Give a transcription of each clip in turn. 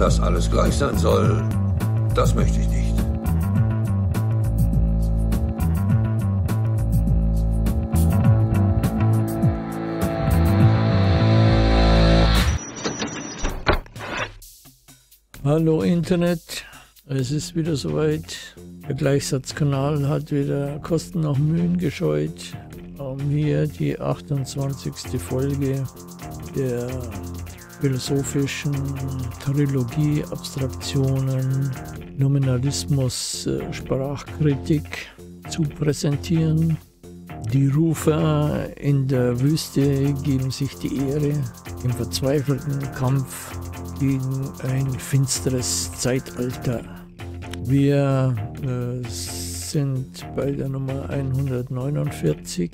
Dass alles gleich sein soll, das möchte ich nicht. Hallo Internet, es ist wieder soweit. Der Gleichsatzkanal hat wieder Kosten nach Mühen gescheut, um hier die 28. Folge der philosophischen Trilogie Abstraktionen, Nominalismus, äh, Sprachkritik zu präsentieren. Die Rufer in der Wüste geben sich die Ehre im verzweifelten Kampf gegen ein finsteres Zeitalter. Wir äh, sind bei der Nummer 149.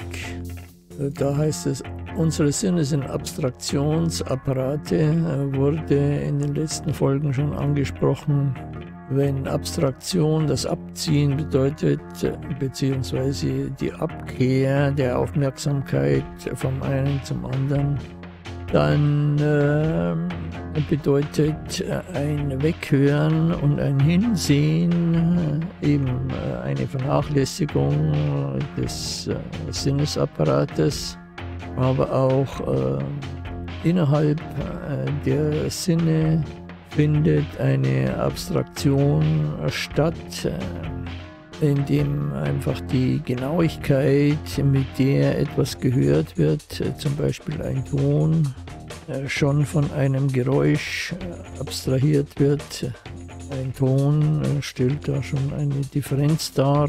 Äh, da heißt es, unsere Sinne sind Abstraktionsapparate, äh, wurde in den letzten Folgen schon angesprochen. Wenn Abstraktion das Abziehen bedeutet, beziehungsweise die Abkehr der Aufmerksamkeit vom einen zum anderen, dann äh, bedeutet ein Weghören und ein Hinsehen äh, eben äh, eine Vernachlässigung des äh, Sinnesapparates, aber auch äh, innerhalb äh, der Sinne findet eine Abstraktion statt, äh, indem einfach die Genauigkeit, mit der etwas gehört wird, äh, zum Beispiel ein Ton, schon von einem Geräusch abstrahiert wird. Ein Ton stellt da schon eine Differenz dar.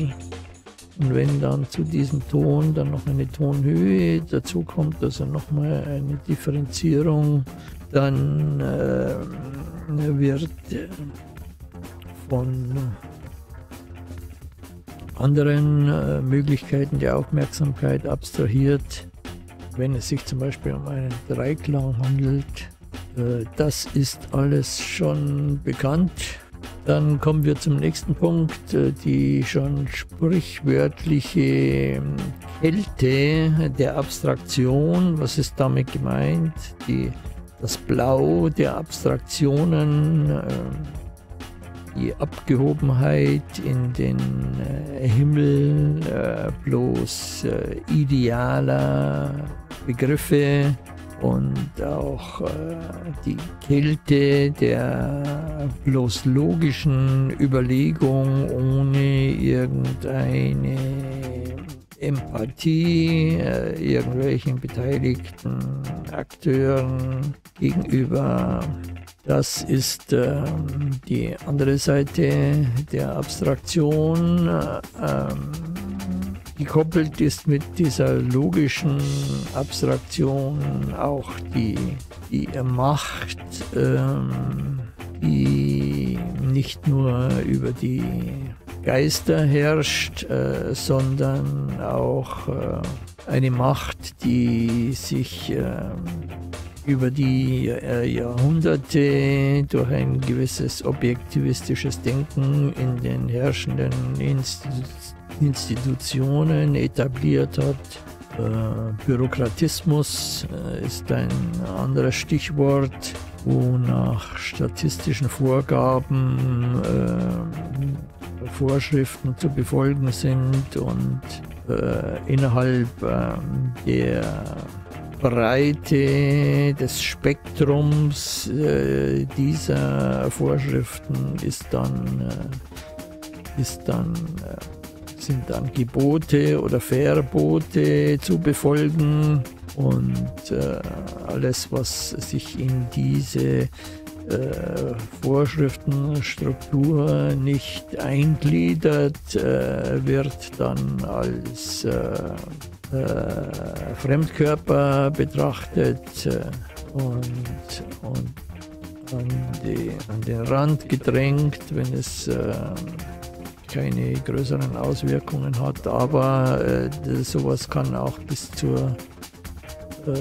Und wenn dann zu diesem Ton dann noch eine Tonhöhe dazu kommt, also nochmal eine Differenzierung, dann äh, wird von anderen äh, Möglichkeiten der Aufmerksamkeit abstrahiert, wenn es sich zum Beispiel um einen Dreiklang handelt. Äh, das ist alles schon bekannt. Dann kommen wir zum nächsten Punkt, äh, die schon sprichwörtliche ähm, Kälte der Abstraktion. Was ist damit gemeint? Die das Blau der Abstraktionen, äh, die Abgehobenheit in den äh, Himmel äh, bloß idealer Begriffe und auch die Kälte der bloß logischen Überlegung ohne irgendeine Empathie äh, irgendwelchen beteiligten Akteuren gegenüber. Das ist äh, die andere Seite der Abstraktion. Äh, gekoppelt ist mit dieser logischen Abstraktion auch die, die Macht, ähm, die nicht nur über die Geister herrscht, äh, sondern auch äh, eine Macht, die sich äh, über die äh, Jahrhunderte durch ein gewisses objektivistisches Denken in den herrschenden Institu Institutionen etabliert hat. Äh, Bürokratismus äh, ist ein anderes Stichwort wo nach statistischen Vorgaben Vorschriften zu befolgen sind und innerhalb äh, der Breite des Spektrums äh, dieser Vorschriften ist dann, äh, ist dann äh, sind dann Gebote oder Verbote zu befolgen und äh, alles, was sich in diese äh, Vorschriftenstruktur nicht eingliedert, äh, wird dann als äh, äh, Fremdkörper betrachtet äh, und, und an, die, an, den Rand gedrängt, wenn es keine größeren Auswirkungen hat. Aber sowas kann auch bis zur äh,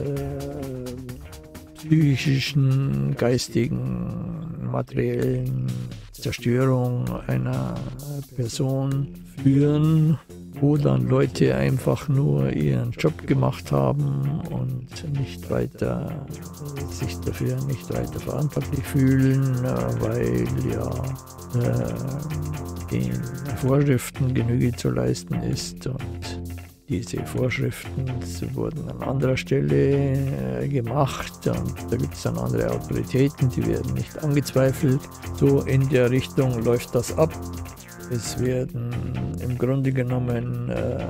psychischen, geistigen, materiellen Zerstörung einer Person führen. wo dann Leute einfach nur ihren Job gemacht haben und nicht weiter sich dafür nicht weiter verantwortlich fühlen, äh, weil ja äh, den Vorschriften Genüge zu leisten ist und diese Vorschriften wurden an anderer Stelle äh, gemacht und da gibt es dann andere Autoritäten, die werden nicht angezweifelt. So in der Richtung läuft das ab. Es werden im Grunde genommen äh,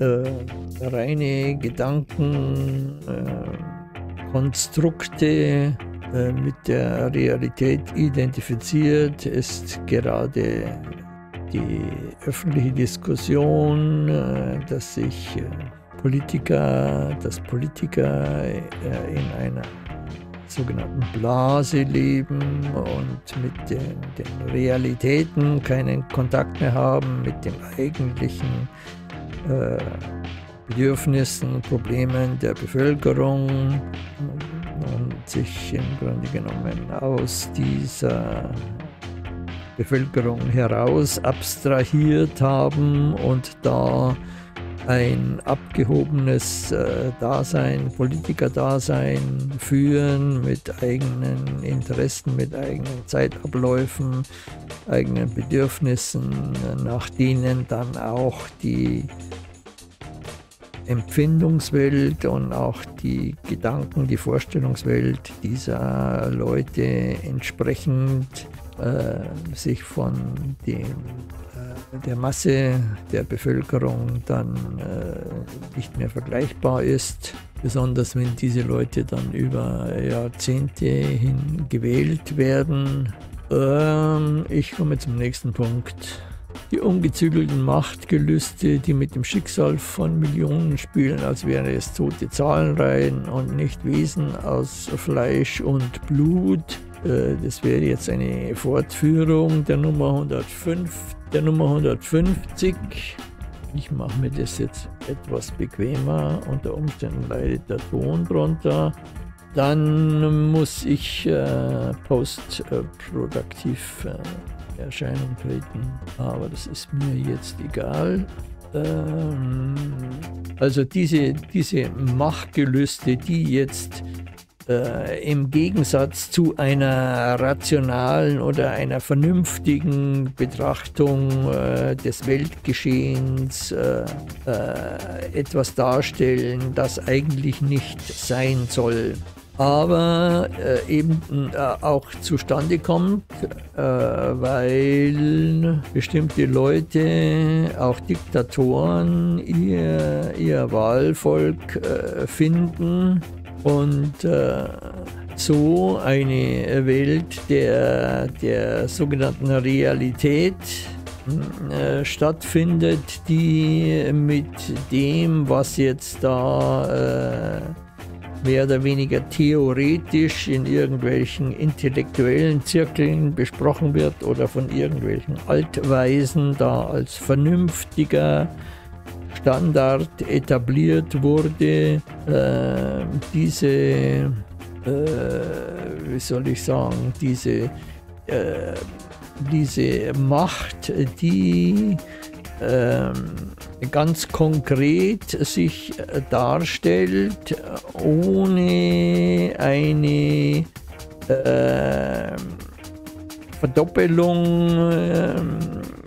äh, reine Gedankenkonstrukte äh, äh, mit der Realität identifiziert. ist gerade die öffentliche Diskussion, äh, dass sich äh, Politiker, dass Politiker in einer sogenannten Blase leben und mit den, den Realitäten keinen Kontakt mehr haben, mit den eigentlichen äh, Bedürfnissen, Problemen der Bevölkerung und sich im Grunde genommen aus dieser Bevölkerung heraus abstrahiert haben und da ein abgehobenes äh, Dasein, Politikerdasein führen mit eigenen Interessen, mit eigenen Zeitabläufen, eigenen Bedürfnissen, nach denen dann auch die Empfindungswelt und auch die Gedanken, die Vorstellungswelt dieser Leute entsprechend äh, sich von dem der Masse der Bevölkerung dann äh, nicht mehr vergleichbar ist. Besonders wenn diese Leute dann über Jahrzehnte hin gewählt werden. Ähm, ich komme zum nächsten Punkt. Die ungezügelten Machtgelüste, die mit dem Schicksal von Millionen spielen, als wären es tote Zahlenreihen und nicht Wesen aus Fleisch und Blut. Äh, das wäre jetzt eine Fortführung der Nummer 105 der Nummer 150. Ich mache mir das jetzt etwas bequemer. Unter Umständen leidet der Ton drunter. Dann muss ich äh, postproduktiv äh, Erscheinung treten. Aber das ist mir jetzt egal. Ähm, also diese, diese Machtgelüste, die jetzt äh, im Gegensatz zu einer rationalen oder einer vernünftigen Betrachtung äh, des Weltgeschehens äh, äh etwas darstellen, das eigentlich nicht sein soll aber äh, eben äh, auch zustande kommt, weil bestimmte Leute, auch Diktatoren, ihr, ihr Wahlvolk finden und äh, so eine Welt der, der sogenannten Realität äh, stattfindet, die mit dem, was jetzt da äh, mehr oder weniger theoretisch in irgendwelchen intellektuellen Zirkeln besprochen wird oder von irgendwelchen Altweisen da als vernünftiger Standard etabliert wurde, äh, diese, äh, wie soll ich sagen, diese, äh, diese Macht, die ähm, ganz konkret sich darstellt, ohne eine äh, Verdoppelung äh,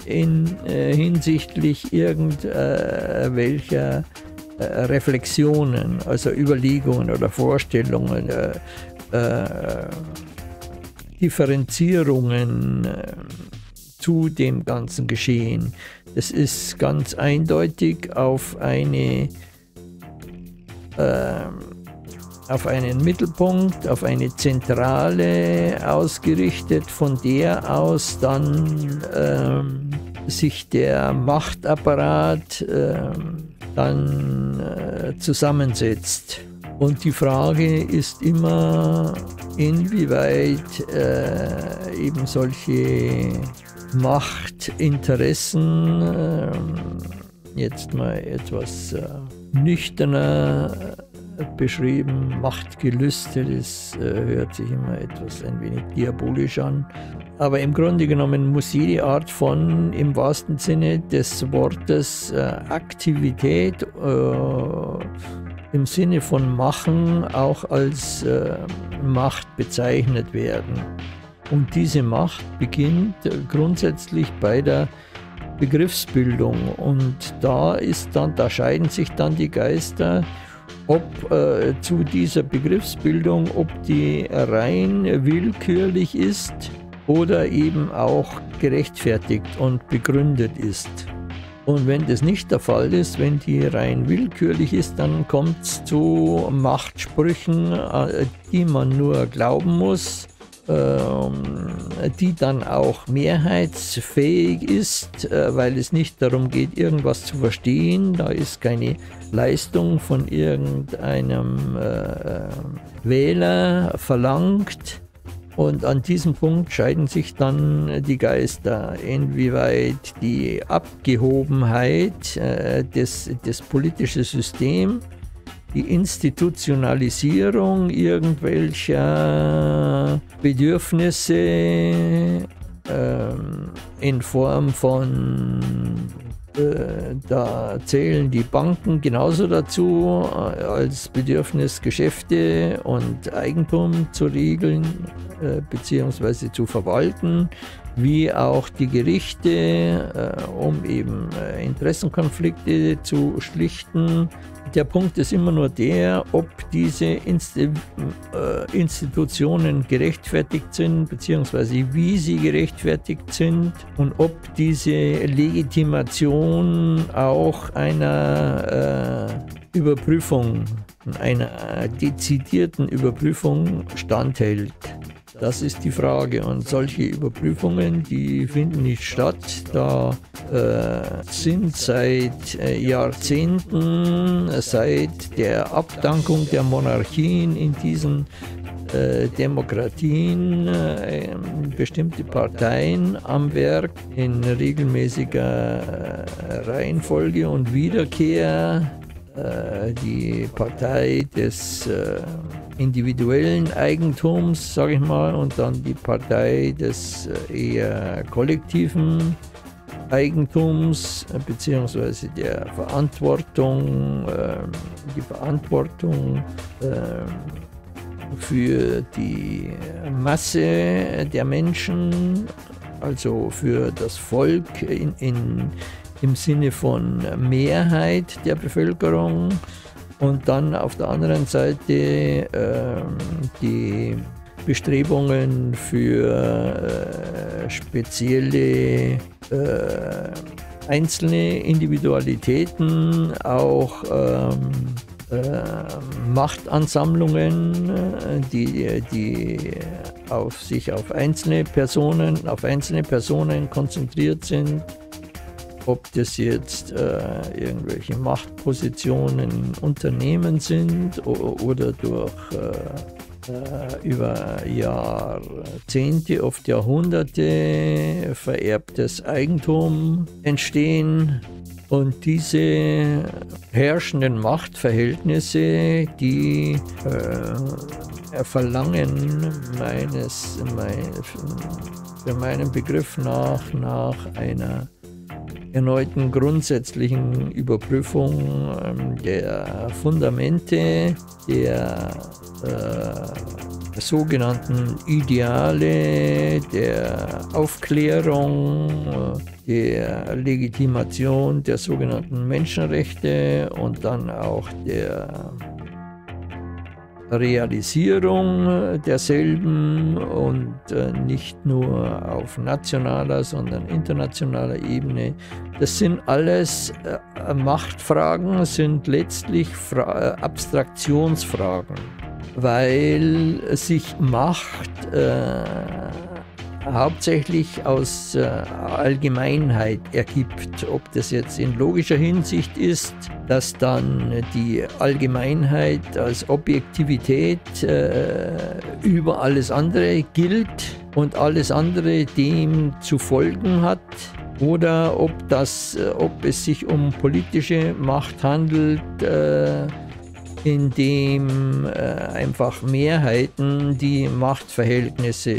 in, äh, hinsichtlich irgendwelcher äh, Reflexionen, also Überlegungen oder Vorstellungen, äh, äh, Differenzierungen zu dem ganzen Geschehen. Das ist ganz eindeutig auf eine auf einen Mittelpunkt, auf eine Zentrale ausgerichtet, von der aus dann ähm, sich der Machtapparat ähm, dann äh, zusammensetzt. Und die Frage ist immer, inwieweit äh, eben solche Machtinteressen äh, jetzt mal etwas äh, nüchterner beschrieben, Machtgelüste, das äh, hört sich immer etwas ein wenig diabolisch an. Aber im Grunde genommen muss jede Art von, im wahrsten Sinne des Wortes, äh, Aktivität äh, im Sinne von Machen auch als Macht bezeichnet werden. Und diese Macht beginnt grundsätzlich bei der Begriffsbildung. Und da ist dann, da scheiden sich dann die Geister, ob äh, zu dieser Begriffsbildung, ob die rein willkürlich ist oder eben auch gerechtfertigt und begründet ist. Und wenn das nicht der Fall ist, wenn die rein willkürlich ist, dann kommt es zu Machtsprüchen, äh, die man nur glauben muss, die dann auch mehrheitsfähig ist, äh, weil es nicht darum geht, irgendwas zu verstehen. Da ist keine Leistung von irgendeinem äh, Wähler verlangt und an diesem Punkt scheiden sich dann die Geister, inwieweit die Abgehobenheit äh, des, des politischen Systems, die Institutionalisierung irgendwelcher Bedürfnisse äh, in Form von äh, da zählen die Banken genauso dazu, äh, als Bedürfnis Geschäfte und Eigentum zu regeln äh, bzw. zu verwalten, wie auch die Gerichte, um eben Interessenkonflikte zu schlichten der Punkt ist immer nur der, ob diese äh, Institutionen gerechtfertigt sind, beziehungsweise wie sie gerechtfertigt sind und ob diese Legitimation auch einer äh, Überprüfung, einer dezidierten Überprüfung standhält. Das ist die Frage. Und solche Überprüfungen, die finden nicht statt. Da äh, sind seit äh, Jahrzehnten, seit der Abdankung der Monarchien in diesen äh, Demokratien äh, bestimmte Parteien am Werk in regelmäßiger äh, Reihenfolge und Wiederkehr äh, die Partei des äh, individuellen Eigentums, sage ich mal, und dann die Partei des äh, eher kollektiven Eigentums beziehungsweise der Verantwortung, ähm, die Verantwortung ähm, für die Masse der Menschen, also für das Volk in, in im Sinne von Mehrheit der Bevölkerung und dann auf der anderen Seite äh, die Bestrebungen für äh, spezielle äh, einzelne Individualitäten, auch ähm, äh, Machtansammlungen, die, die auf sich auf einzelne Personen, auf einzelne Personen konzentriert sind ob das jetzt äh, irgendwelche Machtpositionen in Unternehmen sind oder durch äh, äh, über Jahrzehnte, oft Jahrhunderte vererbtes Eigentum entstehen. Und diese herrschenden Machtverhältnisse, die äh, verlangen meines, mein, für meinen Begriff nach, nach einer erneuten grundsätzlichen Überprüfung ähm, der Fundamente der äh, sogenannten Ideale der Aufklärung, äh, der Legitimation der sogenannten Menschenrechte und dann auch der Realisierung derselben und äh, nicht nur auf nationaler, sondern internationaler Ebene. Das sind alles äh, Machtfragen, sind letztlich Fra äh, Abstraktionsfragen, weil sich Macht äh, hauptsächlich aus äh, Allgemeinheit ergibt. Ob das jetzt in logischer Hinsicht ist, dass dann die Allgemeinheit als Objektivität äh, über alles andere gilt und alles andere dem zu folgen hat, oder ob, das, äh, ob es sich um politische Macht handelt, in dem äh, einfach Mehrheiten die Machtverhältnisse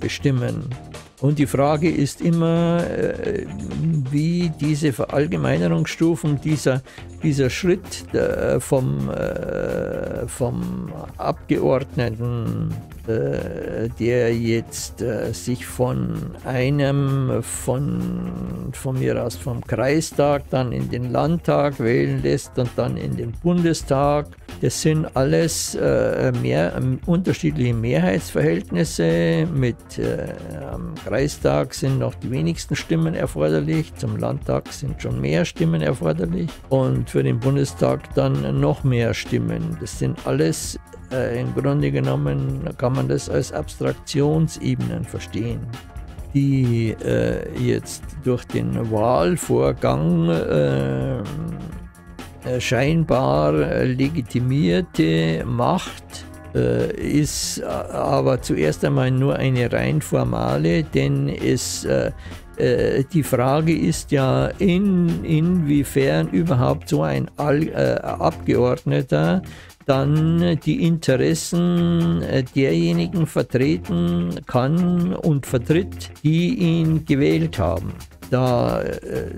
bestimmen. Und die Frage ist immer, äh, wie diese Verallgemeinerungsstufen, dieser, dieser Schritt äh, vom, äh, vom Abgeordneten äh, der jetzt äh, sich von einem, von, von mir aus vom Kreistag, dann in den Landtag wählen lässt und dann in den Bundestag. Das sind alles äh, mehr, unterschiedliche Mehrheitsverhältnisse. Mit, am Kreistag sind noch die wenigsten Stimmen erforderlich, zum Landtag sind schon mehr Stimmen erforderlich und für den Bundestag dann noch mehr Stimmen. Das sind alles äh, Im Grunde genommen kann man das als Abstraktionsebenen verstehen, die äh, jetzt durch den Wahlvorgang äh, äh scheinbar legitimierte Macht äh, ist aber zuerst einmal nur eine rein formale, denn es äh, die Frage ist ja, in, inwiefern überhaupt so ein All, äh, Abgeordneter dann die Interessen äh, derjenigen vertreten kann und vertritt, die ihn gewählt haben. Da, äh,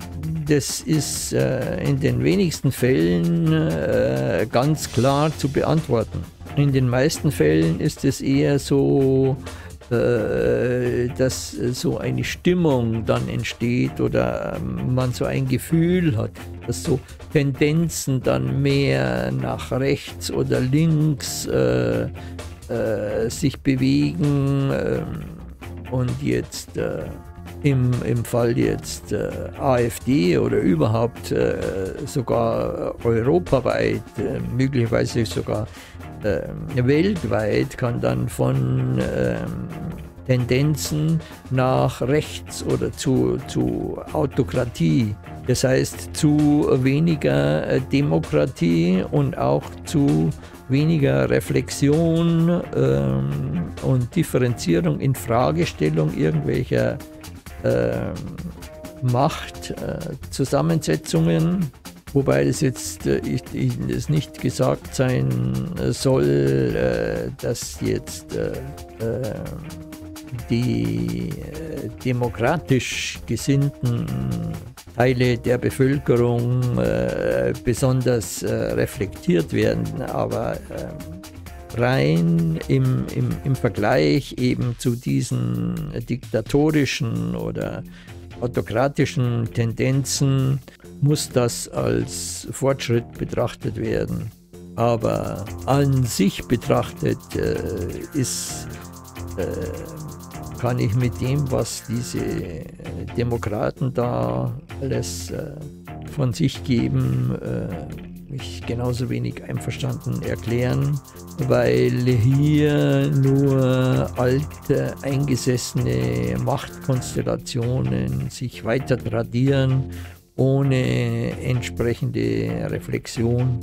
das ist äh, in den wenigsten Fällen ganz klar zu beantworten. In den meisten Fällen ist es eher so, dass so eine Stimmung dann entsteht oder ähm, man so ein Gefühl hat, dass so Tendenzen dann mehr nach rechts oder links äh, äh, sich bewegen äh, und jetzt äh, im, im Fall jetzt äh, AfD oder überhaupt äh, sogar europaweit, möglicherweise sogar weltweit kann dann von ähm, Tendenzen nach rechts oder zu, zu Autokratie. Das heißt zu weniger äh, Demokratie und auch zu weniger Reflexion ähm, und Differenzierung in Fragestellung irgendwelcher äh, Machtzusammensetzungen. Wobei das jetzt äh, ich, das nicht gesagt sein soll, äh, dass jetzt äh, äh die äh, demokratisch gesinnten Teile der Bevölkerung äh, besonders äh, reflektiert werden, aber rein im, im, im Vergleich eben zu diesen diktatorischen oder autokratischen Tendenzen muss das als Fortschritt betrachtet werden. Aber an sich betrachtet äh, ist äh, kann ich mit dem, was diese äh, Demokraten da alles äh, von sich geben, äh, mich genauso wenig einverstanden erklären, weil hier nur alte, eingesessene Machtkonstellationen sich weiter tradieren, ohne entsprechende Reflexion.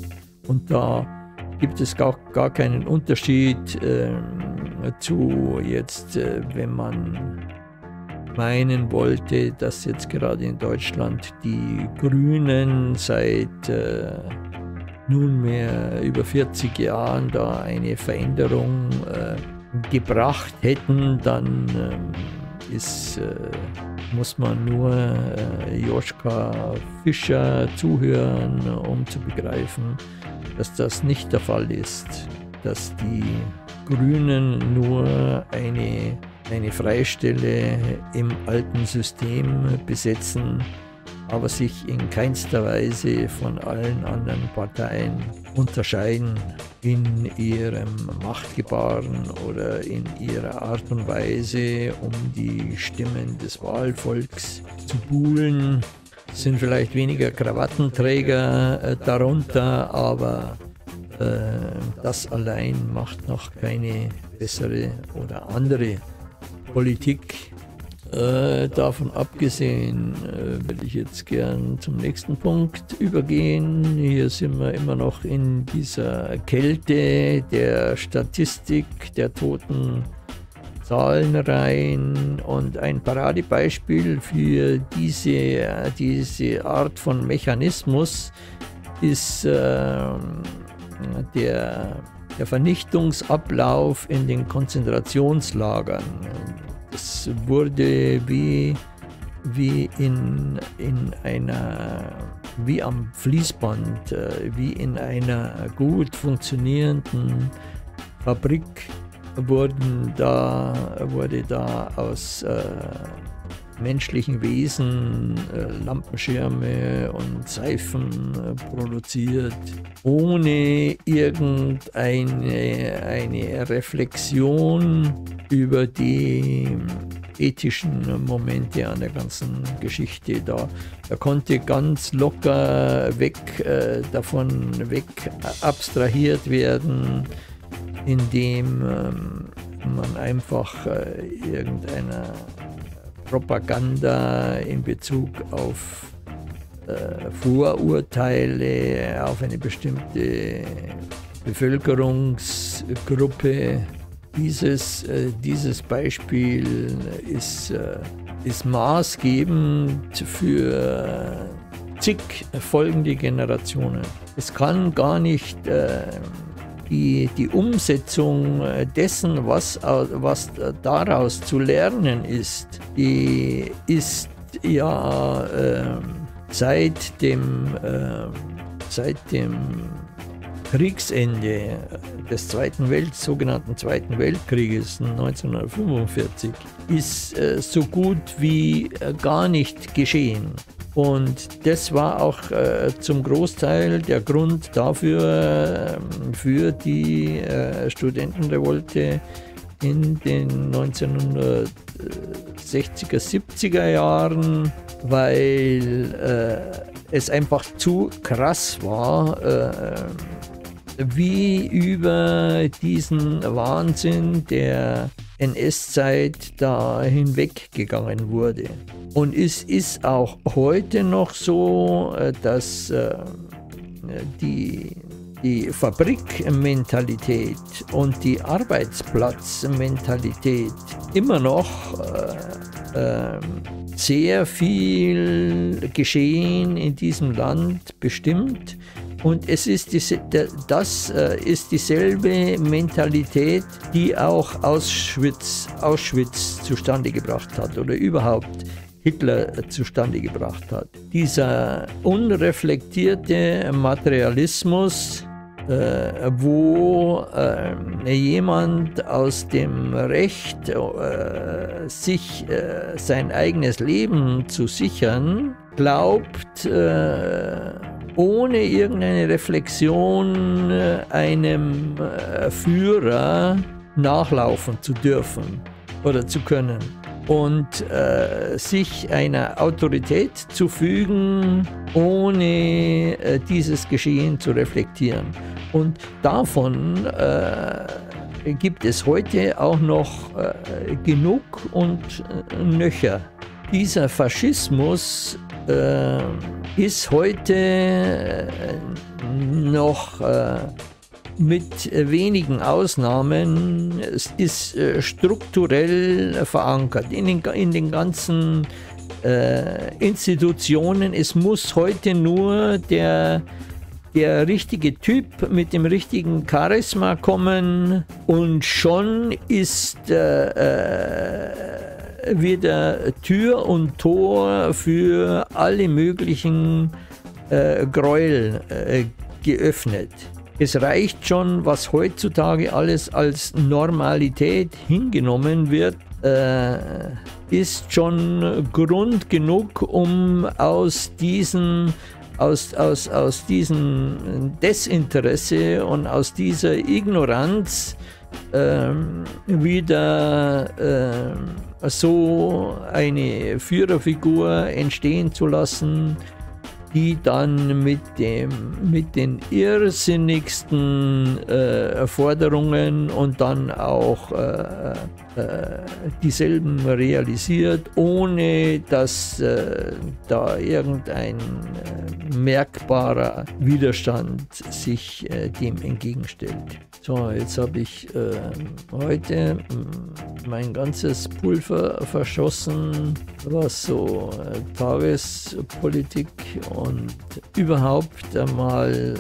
Und da gibt es gar, gar keinen Unterschied äh, zu jetzt, äh, wenn man meinen wollte, dass jetzt gerade in Deutschland die Grünen seit äh, nunmehr über 40 Jahren da eine Veränderung äh, gebracht hätten, dann äh, ist, äh, muss man nur äh, Joschka Fischer zuhören, um zu begreifen, dass das nicht der Fall ist, dass die Grünen nur eine, eine Freistelle im alten System besetzen, aber sich in keinster Weise von allen anderen Parteien unterscheiden in ihrem Machtgebaren oder in ihrer Art und Weise, um die Stimmen des Wahlvolks zu buhlen sind vielleicht weniger Krawattenträger äh, darunter, aber äh, das allein macht noch keine bessere oder andere Politik. Äh, davon abgesehen äh, will ich jetzt gern zum nächsten Punkt übergehen. Hier sind wir immer noch in dieser Kälte der Statistik der toten Zahlenreihen und ein Paradebeispiel für diese, diese Art von Mechanismus ist äh, der, der Vernichtungsablauf in den Konzentrationslagern. Es wurde wie, wie in, in einer, wie am Fließband, äh, wie in einer gut funktionierenden Fabrik wurden da, wurde da aus äh, menschlichen Wesen äh, Lampenschirme und Seifen äh, produziert, ohne irgendeine eine Reflexion über die ethischen Momente an der ganzen Geschichte da. Er konnte ganz locker weg äh, davon weg abstrahiert werden, indem ähm, man einfach äh, irgendeiner Propaganda in Bezug auf äh, Vorurteile auf eine bestimmte Bevölkerungsgruppe. Dieses, äh, dieses Beispiel ist, äh, ist maßgebend für zig folgende Generationen. Es kann gar nicht äh, die, die Umsetzung äh, dessen, was, was daraus zu lernen ist, die ist ja äh, seit dem, äh, seit dem Kriegsende des Zweiten Welt, sogenannten Zweiten Weltkrieges 1945 ist äh, so gut wie äh, gar nicht geschehen. Und das war auch äh, zum Großteil der Grund dafür, äh, für die äh, Studentenrevolte in den 1960er, 70er Jahren, weil äh, es einfach zu krass war, äh, wie über diesen Wahnsinn der NS-Zeit da hinweggegangen wurde. Und es ist auch heute noch so, äh, dass äh, die, die Fabrikmentalität und die Arbeitsplatzmentalität immer noch äh, sehr viel Geschehen in diesem Land bestimmt. Und es ist diese, das ist dieselbe Mentalität, die auch Auschwitz, Auschwitz zustande gebracht hat oder überhaupt Hitler zustande gebracht hat. Dieser unreflektierte Materialismus, äh, wo äh, jemand aus dem Recht, äh, sich äh, sein eigenes Leben zu sichern, glaubt, äh, ohne irgendeine Reflexion äh, einem Führer nachlaufen zu dürfen oder zu können und äh, sich einer Autorität zu fügen, ohne äh, dieses Geschehen zu reflektieren. Und davon äh, gibt es heute auch noch äh, genug und nöcher. Dieser Faschismus äh, ist heute äh, noch äh, mit wenigen Ausnahmen ist äh, strukturell verankert in den, in den ganzen äh, Institutionen. Es muss heute nur der, der richtige Typ mit dem richtigen Charisma kommen und schon ist äh, wieder Tür und Tor für alle möglichen äh, Gräuel äh, geöffnet. Es reicht schon, was heutzutage alles als Normalität hingenommen wird, äh, ist schon Grund genug, um aus diesen aus, aus, aus diesem Desinteresse und aus dieser Ignoranz ähm, wieder ähm, so eine Führerfigur entstehen zu lassen, die dann mit, dem, mit den irrsinnigsten äh, Forderungen und dann auch äh, äh, dieselben realisiert, ohne dass äh, da irgendein äh, merkbarer Widerstand sich äh, dem entgegenstellt. So, jetzt habe ich heute mein ganzes Pulver verschossen, was so Tagespolitik und überhaupt einmal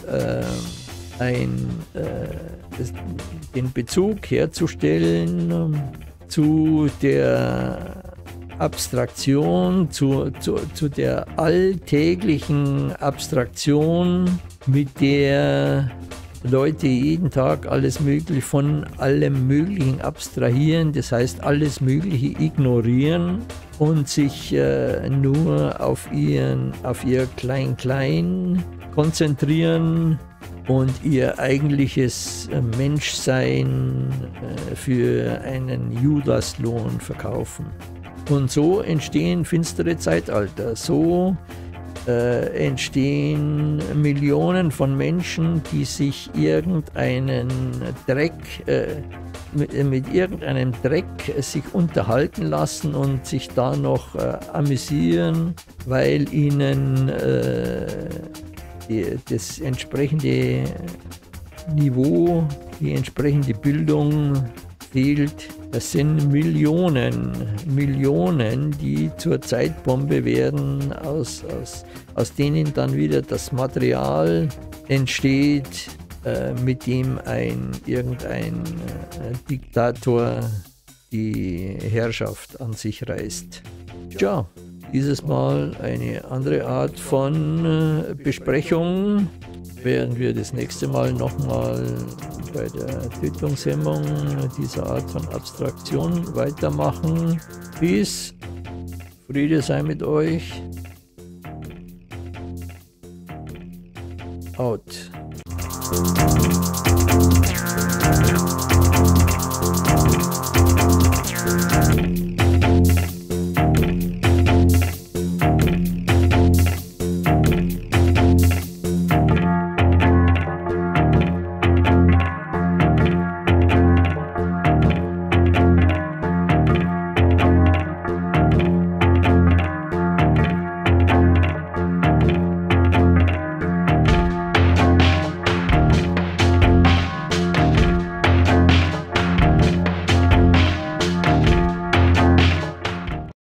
ein, äh, das, den Bezug herzustellen ähm, zu der Abstraktion, zu, zu, zu der alltäglichen Abstraktion, mit der Leute jeden Tag alles Mögliche von allem Möglichen abstrahieren, das heißt alles Mögliche ignorieren und sich äh, nur auf, ihren, auf ihr Klein-Klein konzentrieren und ihr eigentliches äh, Menschsein äh, für einen Judaslohn verkaufen. Und so entstehen finstere Zeitalter. So äh, entstehen Millionen von Menschen, die sich irgendeinen Dreck, äh, mit, mit, irgendeinem Dreck sich unterhalten lassen und sich da noch äh, amüsieren, weil ihnen äh, die, das entsprechende Niveau, die entsprechende Bildung fehlt. Das sind Millionen, Millionen, die zur Zeitbombe werden, aus, aus, aus denen dann wieder das Material entsteht, äh, mit dem ein irgendein äh, Diktator die Herrschaft an sich reißt. Tja, dieses Mal eine andere Art von äh, Besprechung. Werden wir das nächste Mal nochmal bei der Tötungshemmung dieser Art von Abstraktion weitermachen. Peace, Friede sei mit euch. Out.